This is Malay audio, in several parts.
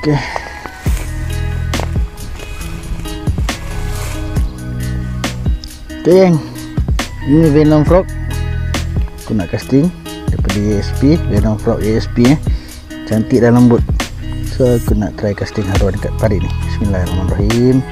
Okay, geng. Ini Venom Frog. Aku nak casting daripada ASP, Venom Frog ASP eh. Cantik dan lembut. So aku nak try casting haruan dekat parit ni. Bismillahirrahmanirrahim.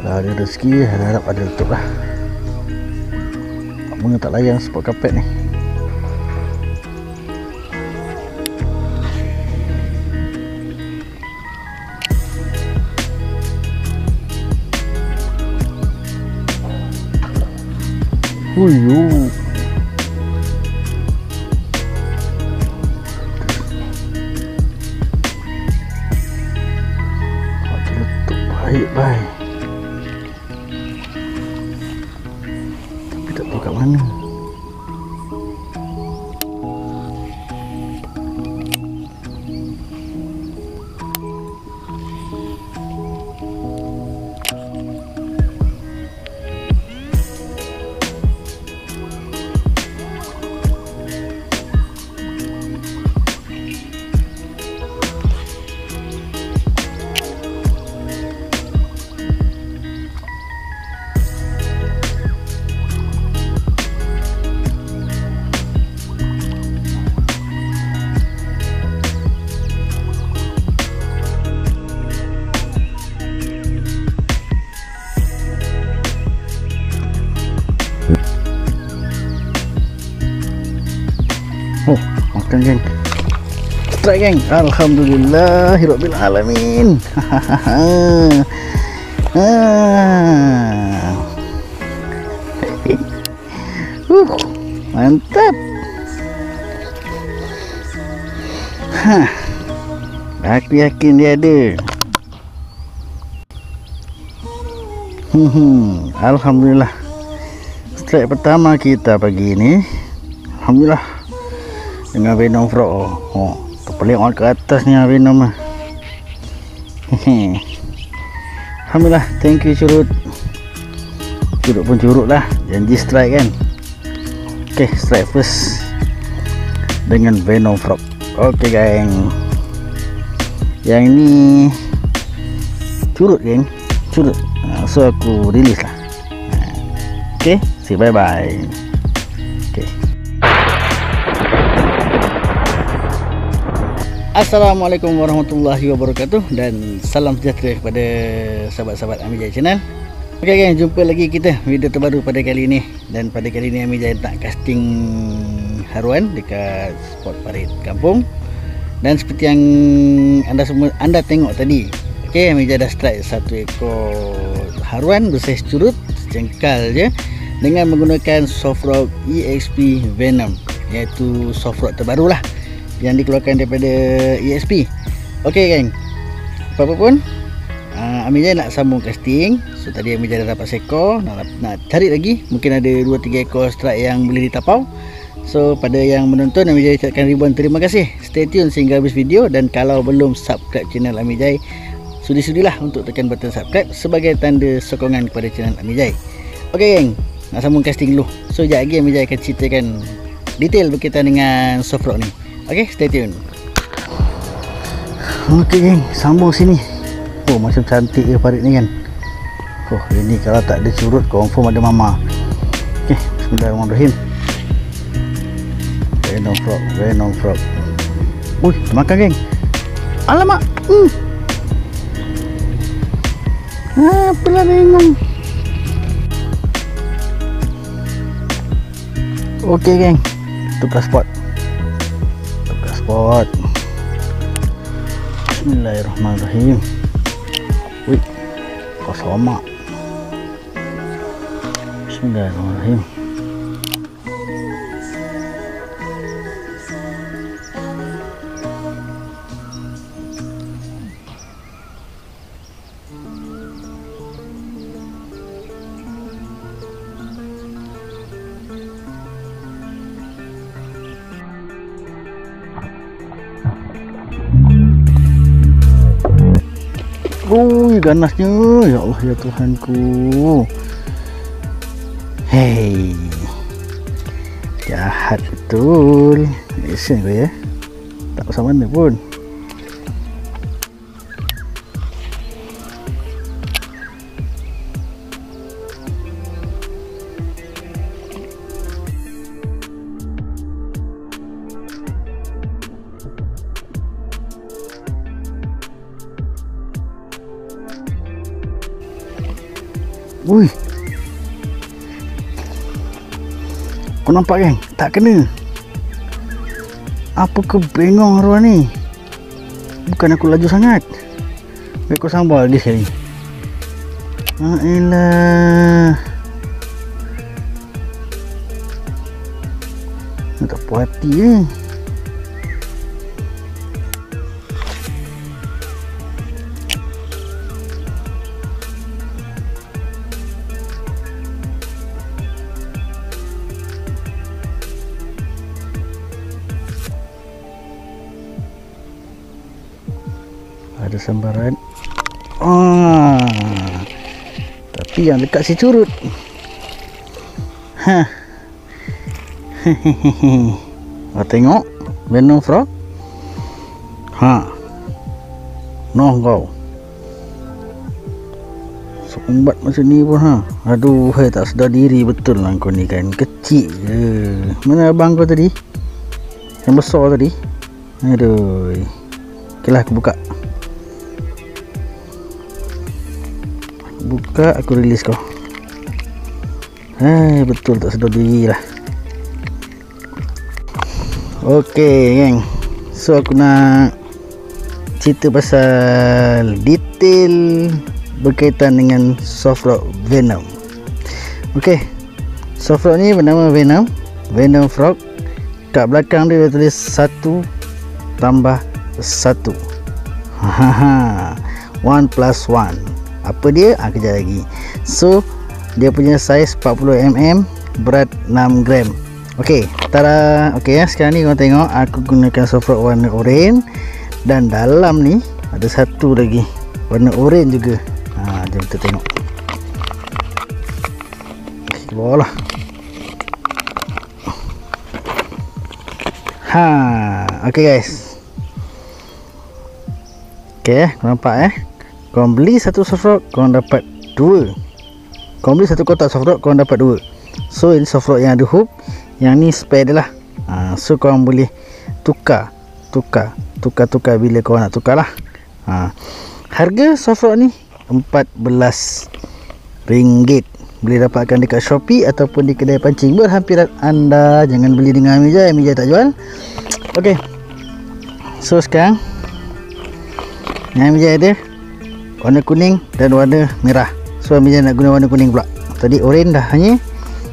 Kalau ada rezeki harap ada letup lah. Bunga tak layan spot kapet ni. Huyuh tak tahu kat mana makan geng. Strike geng. Alhamdulillah rabbil alamin. uh, mantap. Ha. Aku yakin dia ada. Hmm, Alhamdulillah. Strike pertama kita pagi ini. Alhamdulillah dengan Venom Frog oh, oh terpelik orang ke atas ni Venom lah Alhamdulillah thank you curut. Curut pun curut lah. Janji strike kan? Ok strike first dengan Venom Frog ok geng. Yang ini curut geng. Curut. So aku release lah. Ok see bye bye Assalamualaikum warahmatullahi wabarakatuh dan salam sejahtera kepada sahabat-sahabat Amijai Channel. Okey geng, jumpa lagi kita video terbaru pada kali ini dan pada kali ini Amijai nak casting haruan dekat spot parit kampung. Dan seperti yang anda semua anda tengok tadi, okey Amijai dah strike satu ekor haruan bersaiz curut secengkal je dengan menggunakan Sofrock EXP Venom iaitu Sofrock terbaru lah yang dikeluarkan daripada ESP Okey geng. Apa-apa pun uh, Amir Jai nak sambung casting. So tadi Amir Jai dah dapat seekor nak, nak cari lagi. Mungkin ada 2-3 ekor strike yang boleh ditapau. So pada yang menonton Amir Jai ucapkan ribuan terima kasih. Stay tune sehingga habis video dan kalau belum subscribe channel Amir Jai sudi-sudilah untuk tekan button subscribe sebagai tanda sokongan kepada channel Amir Jai ok geng. Nak sambung casting dulu. So sekejap lagi Amir Jai akan ceritakan detail berkaitan dengan soft rock ni Okey, stay tune. Okey geng, sambung sini. Oh, macam cantik je parit ni kan. Oh, ini kalau tak ada curut confirm ada mama. Okey, bismillahirrahmanirrahim. Venom frog, Venom frog. Ui, makan geng. Alamak. Hmm. Ah, apalah bingung. Okey geng. Tukar spot spot Bismillahirrahmanirrahim Wih Kosoma Bismillahirrahmanirrahim Thank you. Ui ganasnya. Ya Allah ya Tuhanku. Hei. Jahat betul. Lesen kau ya. Tak usah mana pun Kau nampak kan? Tak kena. Apa ke bengong arwah ni? Bukan aku laju sangat. Baik kau sambal lagi sekali. Ayolah. Tak puas hati. Eh. Sambaran ah. Tapi yang dekat si curut. Ha hehehe tengok venom frog. Ha. Noh kau. Sumbat macam ni pun ha. Aduh hai tak sedar diri betul lah kau ni kan. Kecil je. Mana abang kau tadi? Yang besar tadi? Aduh. Okay lah aku buka buka aku rilis kau. Hai betul tak sedar diri lah. Ok geng. So aku nak cerita pasal detail berkaitan dengan soft rock venom. Ok soft rock ni bernama venom. Venom frog. Kat belakang dia tulis satu tambah satu. Hahaha. One plus one apa dia? Ha, kejap lagi. So dia punya saiz 40mm berat 6 gram. Ok tada ok ya sekarang ni korang tengok aku gunakan soft rock warna oranye. Dan dalam ni ada satu lagi. Warna oranye juga. Ha, jom kita tengok. Keluar lah. Ha ok guys. Ok eh nampak eh korang beli satu soft rock korang dapat dua. Korang beli satu kotak soft rock korang dapat dua. So ini soft rock yang ada hook. Yang ni spare dia lah. Ha, so korang boleh tukar tukar tukar-tukar bila korang nak tukar lah. Ha. harga soft rock ni 14 ringgit. Boleh dapatkan dekat Shopee ataupun di kedai pancing berhampiran anda. Jangan beli dengan Amijay Amijay tak jual. Ok so sekarang yang Amijay ada warna kuning dan warna merah. So ambil nak guna warna kuning pula. Tadi orange dah hanya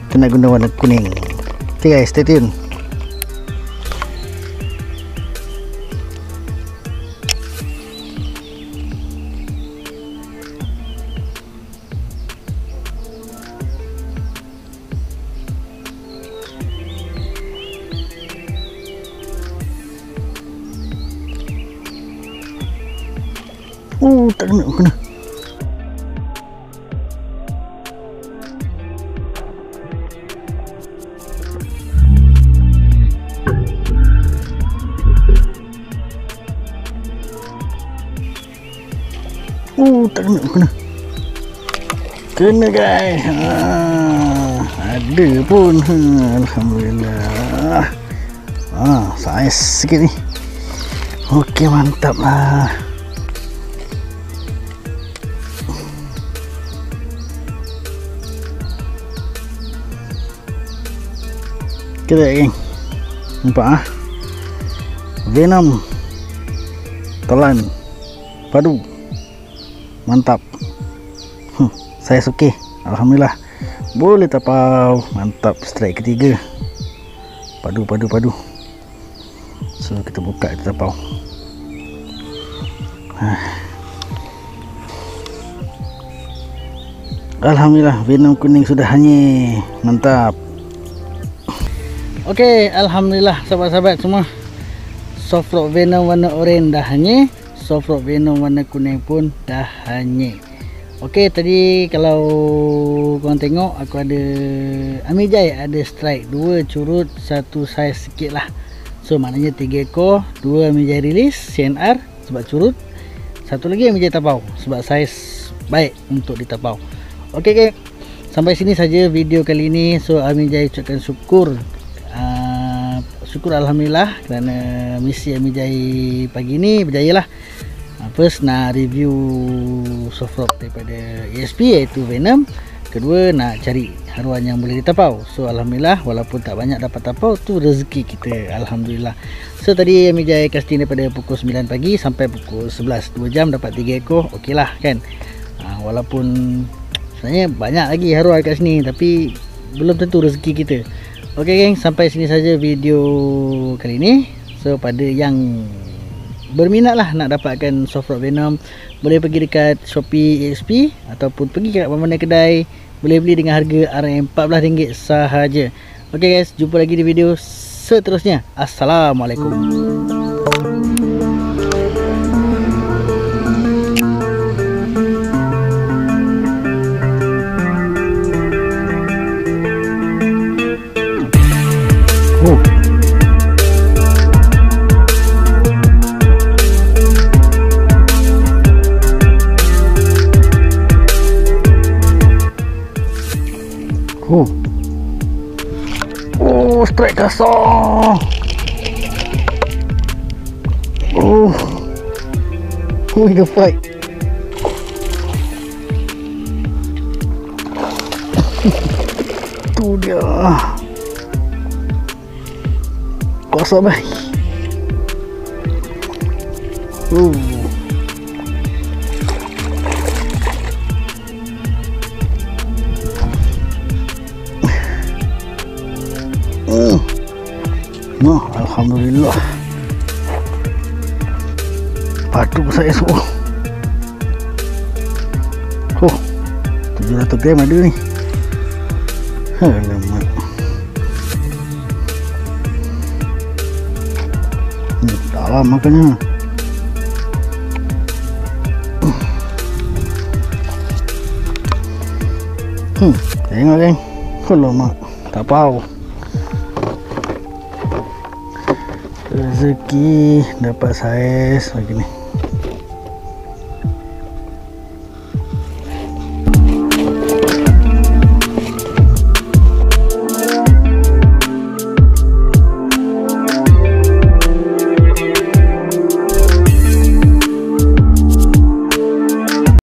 kita nak guna warna kuning. Ok guys stay tune tak kena, kena. Oh, tak kena, kena. Kena guys. Ha, ada pun. Ha, Alhamdulillah. Ah, saiz sikit ni. Okey, mantap lah. Kita geng. Nampak ah? Venom. Telan. Padu. Mantap. Hmm, saya suka Alhamdulillah. Boleh tapau. Mantap strike ketiga. Padu padu padu. So kita buka kita tapau. Alhamdulillah venom kuning sudah hanyir. Mantap Okey, alhamdulillah sahabat-sahabat semua. Soft rock venom warna oranye dah hanya. soft rock venom warna kuning pun dah hanyut Okey tadi kalau korang tengok aku ada Amijai ada strike dua curut satu saiz sikit lah So maknanya tiga ekor dua Amijai rilis CNR sebab curut satu lagi Amijai tapau sebab saiz baik untuk ditapau Okey okay. sampai sini saja video kali ini So Amijai ucapkan syukur Syukur Alhamdulillah kerana misi Amijai pagi ni berjaya lah First nak review soft rock daripada ESP iaitu Venom. Kedua nak cari haruan yang boleh ditapau. So Alhamdulillah walaupun tak banyak dapat tapau tu rezeki kita. Alhamdulillah. So tadi Ami Jaya casting daripada pukul 9 pagi sampai pukul 11 2 jam dapat 3 ekor. Ok lah kan? Ha, Walaupun sebenarnya banyak lagi haruan kat sini Tapi belum tentu rezeki kita Ok geng. Sampai sini saja video kali ini. So pada yang berminat lah nak dapatkan soft rock venom boleh pergi dekat Shopee EXP ataupun pergi ke mana-mana kedai boleh beli dengan harga RM14 sahaja. Ok guys. Jumpa lagi di video seterusnya. Assalamualaikum Oh. Oh, strike kasar. Oh. Oh, the fight. tu dia. Kuasa baik. Oh. Nah, alhamdulillah. Patu saya semua. Oh. 700 gram ada ni. Alamak. Ni dalam makanya. Hmm, tengok geng. Alamak, tak tahu. Rezeki dapat saiz begini